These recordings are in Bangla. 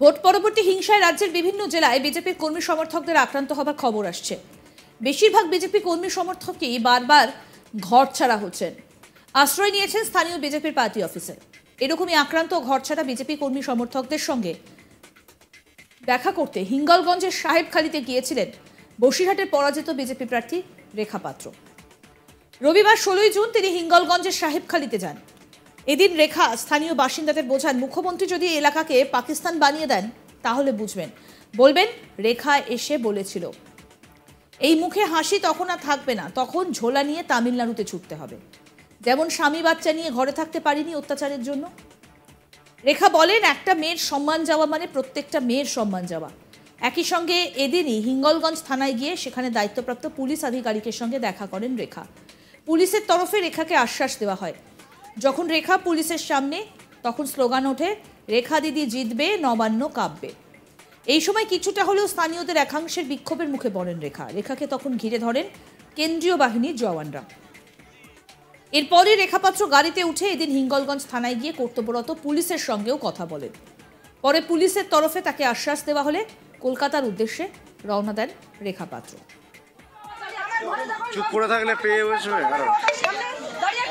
ভোট পরবর্তী হিংসায় রাজ্যের বিভিন্ন জেলায় বিজেপির কর্মী সমর্থকদের আক্রান্ত হবার খবর আসছে। বেশিরভাগ বিজেপি কর্মী সমর্থকই বারবার ঘর ছাড়া হচ্ছেন। আশ্রয় নিয়েছেন স্থানীয় বিজেপির পার্টি অফিসে। এরকমই আক্রান্ত ঘর ছাড়া বিজেপি কর্মী সমর্থকদের সঙ্গে দেখা করতে হিঙ্গলগঞ্জের সাহেবখালীতে গিয়েছিলেন বসিরহাটের পরাজিত বিজেপি প্রার্থী রেখা পাত্র। রবিবার ষোলোই জুন তিনি হিঙ্গলগঞ্জের সাহেবখালীতে যান। এদিন রেখা স্থানীয় বাসিন্দাদের বোঝান, মুখ্যমন্ত্রী যদি এলাকাকে পাকিস্তান বানিয়ে দেন, তাহলে বুঝবেন। বলবেন, রেখা এসে বলেছিল। এই মুখে হাসি তখন আর থাকবে না, তখন ঝোলা নিয়ে তামিলনাড়ুতে ছুটতে হবে। যেমন স্বামী বাচ্চা নিয়ে ঘরে থাকতে পারিনি অত্যাচারের জন্য। রেখা বলেন, একটা মেয়ের সম্মান যাওয়া মানে প্রত্যেকটা মেয়ের সম্মান যাওয়া। একই সঙ্গে এদিনই হিঙ্গলগঞ্জ থানায় গিয়ে সেখানে দায়িত্বপ্রাপ্ত পুলিশ আধিকারিকের সঙ্গে দেখা করেন রেখা। পুলিশের তরফে রেখাকে আশ্বাস দেওয়া হয়। যখন রেখা পুলিশের সামনে তখন স্লোগান ওঠে রেখা দিদি জিতবে নবান্ন কাঁপবে। এই সময় কিছুটা হলেও স্থানীয়দের একাংশের বিক্ষোভের মুখে পড়েন রেখা। রেখাকে তখন ঘিরে ধরেন কেন্দ্রীয় বাহিনীর জওয়ানরা। এরপরই রেখাপাত্র গাড়িতে উঠে এদিন হিঙ্গলগঞ্জ থানায় গিয়ে কর্তব্যরত পুলিশের সঙ্গেও কথা বলেন। পরে পুলিশের তরফে তাকে আশ্বাস দেওয়া হলে কলকাতার উদ্দেশ্যে রওনা দেন রেখাপাত্র চুপ করে থাকলে পেয়ে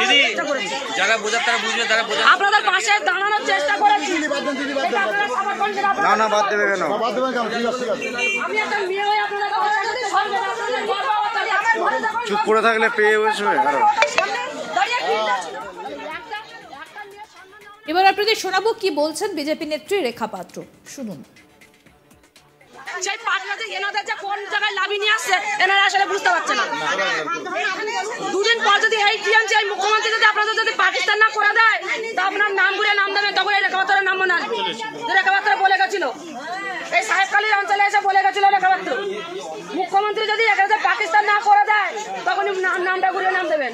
দিদি যারা বোঝার তারা বুঝবে তারা বোঝা আপনাদের পাশে দাঁড়ানোর চেষ্টা করেছি। না না বাদ দেবে কেন? আমি একটা মেয়ে হয়ে আপনাদের চুপ করে থাকলে পেয়ে বসবে দেওয়া এবার আপনাদের শোনাবো কি বলছেন বিজেপি নেত্রী রেখা পাত্র। শুনুন। সেই পাটনাতে এনাদের যে কোন জায়গায় লাভি নিয়ে আসছে, এনারা আসলে বুঝতে পারছে না। দুদিন পর যদি এই টিএমসি, এই মুখ্যমন্ত্রী যদি আপনাদের যদি পাকিস্তান না করে দেয়, তা আপনার নাম ঘুরে নাম দেবেন তখন এই রেখাপাত্রের নাম মনে আসবে যে রেখাপাত্র বলে গেছিল, এই সাহেবকালীর অঞ্চলে এসে বলে গেছিল রেখাপাত্র। মুখ্যমন্ত্রী যদি এখানে পাকিস্তান না করে দেয়, তখন নাম নামটা ঘুরে নাম দেবেন।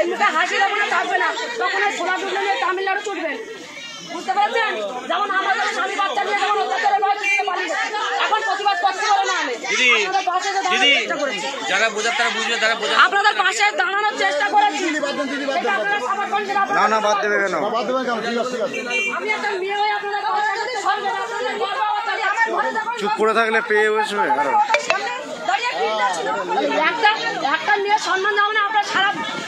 এই মুখে হাসি আর থাকবে না তখন সোনা ডুবলে নিয়ে তামিলনাড়ু ছুটবেন। বুঝতে পারছেন? যেমন আমাদের স্বামী বাচ্চা নিয়ে যেমন অত্যাচারের ভয় এখন প্রতিবাদ করতে পারে না আমি। আপনাদের পাশে দাঁড়ানোর চেষ্টা করেছি। যারা বোঝার তারা বুঝবে তারা বোঝা আপনাদের পাশে দাঁড়ানোর চেষ্টা করেছি। আপনারা না না বাদ দেবে কেন? আমি একটা মেয়ে হয়ে আপনাদের পাশে যদি আপনাদের গর্ব আমার তাহলে আমার ঘরে যখন চুপ করে থাকলে পেয়ে বসবে আরও। একটা একটা মেয়ের সম্মান মানে সারা প্রত্যেকটা মেয়ের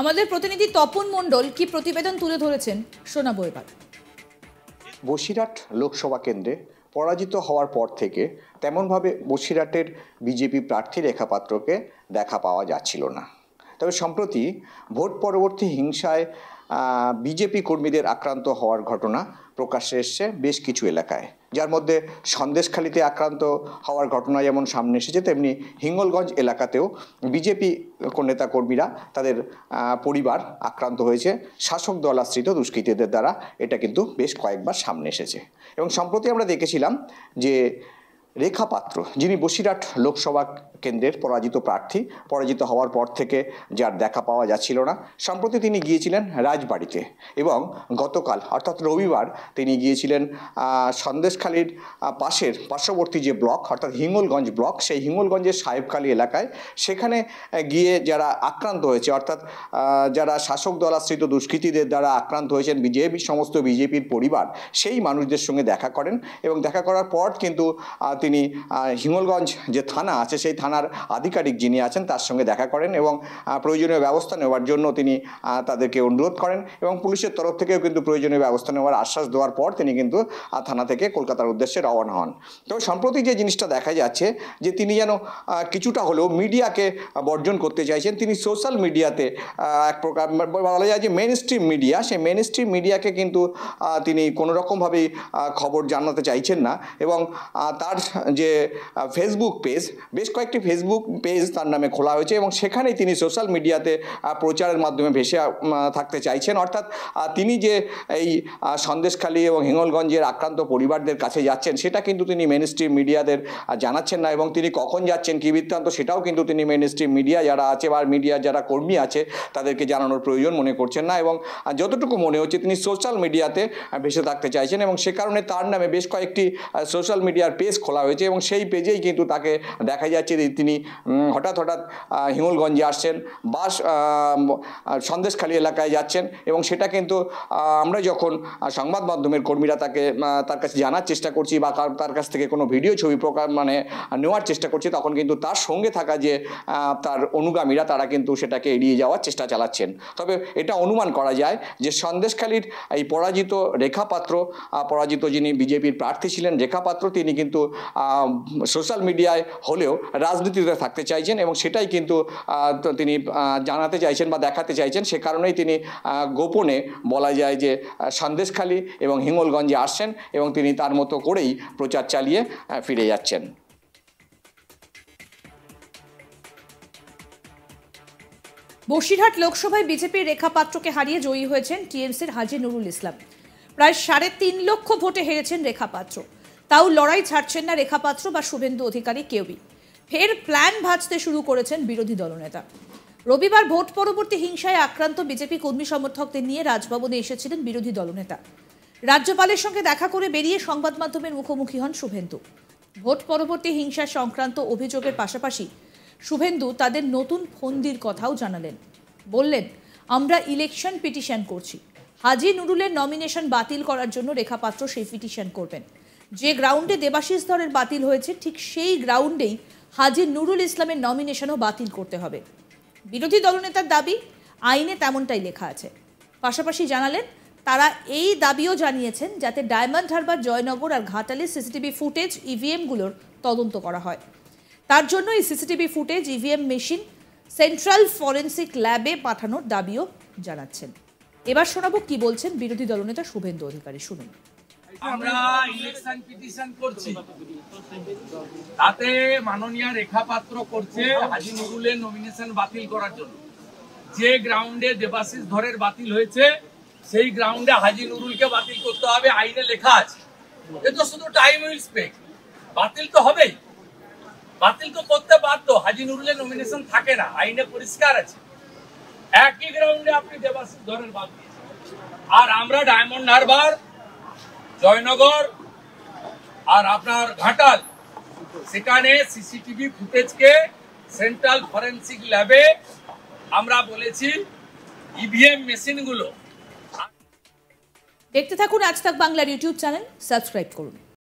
আমাদের প্রতিনিধি তপন মণ্ডল কি প্রতিবেদন তুলে ধরেছেন? শোনাবো এবার। বসিরহাট লোকসভা কেন্দ্রে পরাজিত হওয়ার পর থেকে তেমনভাবে বসিরহাটের বিজেপি প্রার্থী রেখাপাত্রকে দেখা পাওয়া যাচ্ছিল না। তবে সম্প্রতি ভোট পরবর্তী হিংসায় বিজেপি কর্মীদের আক্রান্ত হওয়ার ঘটনা প্রকাশ্যে এসছে বেশ কিছু এলাকায়। যার মধ্যে সন্দেশখালিতে আক্রান্ত হওয়ার ঘটনা যেমন সামনে এসেছে, তেমনি হিঙ্গলগঞ্জ এলাকাতেও বিজেপি নেতা কর্মীরা তাদের পরিবার আক্রান্ত হয়েছে। শাসক দল আশ্রিত দুষ্কৃতীদের দ্বারা এটা কিন্তু বেশ কয়েকবার সামনে এসেছে। এবং সম্প্রতি আমরা দেখেছিলাম যে রেখা পাত্র, যিনি বসিরহাট লোকসভা কেন্দ্রের পরাজিত প্রার্থী। পরাজিত হওয়ার পর থেকে যার দেখা পাওয়া যাচ্ছিল না, সম্প্রতি তিনি গিয়েছিলেন রাজবাড়িতে এবং গতকাল, অর্থাৎ রবিবার, তিনি গিয়েছিলেন সন্দেশখালীর পাশের পার্শ্ববর্তী যে ব্লক, অর্থাৎ হিঙ্গলগঞ্জ ব্লক, সেই হিঙ্গলগঞ্জের সাহেবখালী এলাকায়। সেখানে গিয়ে যারা আক্রান্ত হয়েছে, অর্থাৎ যারা শাসক দলাশ্রিত দুষ্কৃতীদের দ্বারা আক্রান্ত হয়েছেন, বিজেপি, সমস্ত বিজেপির পরিবার, সেই মানুষদের সঙ্গে দেখা করেন এবং দেখা করার পর কিন্তু তিনি হিঙ্গলগঞ্জ যে থানা আছে, সেই থানার আধিকারিক যিনি আছেন তার সঙ্গে দেখা করেন এবং প্রয়োজনীয় ব্যবস্থা নেওয়ার জন্য তিনি তাদেরকে অনুরোধ করেন এবং পুলিশের তরফ থেকেও কিন্তু প্রয়োজনীয় ব্যবস্থা নেওয়ার আশ্বাস দেওয়ার পর তিনি কিন্তু থানা থেকে কলকাতার উদ্দেশ্যে রওনা হন। তবে সম্প্রতি যে জিনিসটা দেখা যাচ্ছে যে তিনি যেন কিছুটা হলেও মিডিয়াকে বর্জন করতে চাইছেন, তিনি সোশ্যাল মিডিয়াতে এক প্রকার বলা যায় যে মেন স্ট্রিম মিডিয়া সেই মেন স্ট্রিম মিডিয়াকে কিন্তু তিনি কোনো রকমভাবেই খবর জানাতে চাইছেন না এবং তার যে ফেসবুক পেজ বেশ কয়েকটি একটি ফেসবুক পেজ তার নামে খোলা হয়েছে এবং সেখানেই তিনি সোশ্যাল মিডিয়াতে প্রচারের মাধ্যমে ভেসে থাকতে চাইছেন। অর্থাৎ তিনি যে এই সন্দেশখালী এবং হিঙ্গলগঞ্জের আক্রান্ত পরিবারদের কাছে যাচ্ছেন, সেটা কিন্তু তিনি মেন স্ট্রিম মিডিয়াদের জানাচ্ছেন না এবং তিনি কখন যাচ্ছেন, কী বৃত্তান্ত, সেটাও কিন্তু তিনি মেন স্ট্রিম মিডিয়া যারা আছে বা মিডিয়ার যারা কর্মী আছে, তাদেরকে জানানোর প্রয়োজন মনে করছেন না এবং যতটুকু মনে হচ্ছে, তিনি সোশ্যাল মিডিয়াতে ভেসে থাকতে চাইছেন এবং সে কারণে তার নামে বেশ কয়েকটি সোশ্যাল মিডিয়ার পেজ খোলা হয়েছে এবং সেই পেজেই কিন্তু তাকে দেখা যাচ্ছে যে তিনি হঠাৎ হঠাৎ হিঙ্গলগঞ্জে আসছেন বা সন্দেশখালী এলাকায় যাচ্ছেন এবং সেটা কিন্তু আমরা যখন সংবাদ মাধ্যমের কর্মীরা তাকে তার কাছে জানার চেষ্টা করছি বা তার কাছ থেকে কোনো ভিডিও ছবি প্রকার মানে নেওয়ার চেষ্টা করছি তখন কিন্তু তার সঙ্গে থাকা যে তার অনুগামীরা তারা কিন্তু সেটাকে এড়িয়ে যাওয়ার চেষ্টা চালাচ্ছেন। তবে এটা অনুমান করা যায় যে সন্দেশখালীর এই পরাজিত রেখাপাত্র আহ, পরাজিত যিনি বিজেপির প্রার্থী ছিলেন রেখাপাত্র তিনি কিন্তু সোশ্যাল মিডিয়ায় হলেও রাজনীতিতে থাকতে চাইছেন এবং সেটাই কিন্তু তিনি জানাতে চাইছেন বা দেখাতে চাইছেন, সে কারণেই তিনি গোপনে বলা যায় যে সন্দেশখালী এবং হিঙ্গলগঞ্জে আসছেন এবং তিনি তার মতো করেই প্রচার চালিয়ে ফিরে যাচ্ছেন। বসিরহাট লোকসভায় বিজেপির রেখা পাত্রকে হারিয়ে জয়ী হয়েছেন টিএমসির হাজি নুরুল ইসলাম। প্রায় সাড়ে তিন লক্ষ ভোটে হেরেছেন রেখা পাত্র। তাও লড়াই ছাড়ছেন না রেখা পাত্র বা শুভেন্দু অধিকারী কেউই। ফের প্ল্যান ভাজতে শুরু করেছেন বিরোধী দলনেতা। রবিবার ভোট পরবর্তী হিংসায় আক্রান্ত বিজেপি কর্মী সমর্থকদের নিয়ে রাজভবনে এসেছিলেন বিরোধী দলনেতা। রাজ্যপালের সঙ্গে দেখা করে বেরিয়ে সংবাদ মাধ্যমের মুখোমুখি হন শুভেন্দু। ভোট পরবর্তী হিংসা সংক্রান্ত অভিযোগের পাশাপাশি শুভেন্দু তাদের নতুন ফন্দির কথাও জানালেন। বললেন, আমরা ইলেকশন পিটিশন করছি। হাজি নুরুলের নমিনেশন বাতিল করার জন্য রেখাপাত্র সেই পিটিশন করবেন। যে গ্রাউন্ডে দেবাশিস ধরের বাতিল হয়েছে, ঠিক সেই গ্রাউন্ডেই হাজি নুরুল ইসলামের নমিনেশনও বাতিল করতে হবে। বিরোধী দলনেতার দাবি, আইনে তেমনটাই লেখা আছে। পাশাপাশি জানালেন, তারা এই দাবিও জানিয়েছেন যাতে ডায়মন্ড হারবার জয়নগর আর ঘাটালের সিসিটিভি ফুটেজ ইভিএমগুলোর তদন্ত করা হয়। তার জন্য এই CCTV footage EVM machine central forensic ল্যাবে পাঠানোর দাবিও জানাচ্ছেন। এবার শোনাবো কি বলছেন বিরোধী দলনেতা শুভেন্দু অধিকারী। শুনুন। আমরা ইলেকশন পিটিশন করছি। তাতে মাননীয় রেখা পাত্র করছে হাজি নুরুলের নমিনেশন বাতিল করার জন্য। যে গ্রাউন্ডে দেবাশিস ধরের বাতিল হয়েছে, সেই গ্রাউন্ডে হাজি নুরুলকে বাতিল করতে হবে, আইনে লেখা আছে। এ তো শুধু টাইম উইল স্পেক বাতিল তো হবেই। বাতিল তো করতে বাধ্য, হাজি নুরুলের নমিনেশন থাকে না, আইনে পরিষ্কার আছে। একই গ্রাউন্ডে আপনি দেবাশিস ধরের বাদ আর আমরা ডায়মন্ড হারবার জয়নগর আর আপনার ঘাটাল। সেখানে সিসিটিভি ফুটেজকে সেন্ট্রাল ফরেন্সিক ল্যাবে আমরা বলেছি ইভিএম মেশিনগুলো। দেখতে থাকুন আজ তাক বাংলার ইউটিউব চ্যানেল, সাবস্ক্রাইব করুন।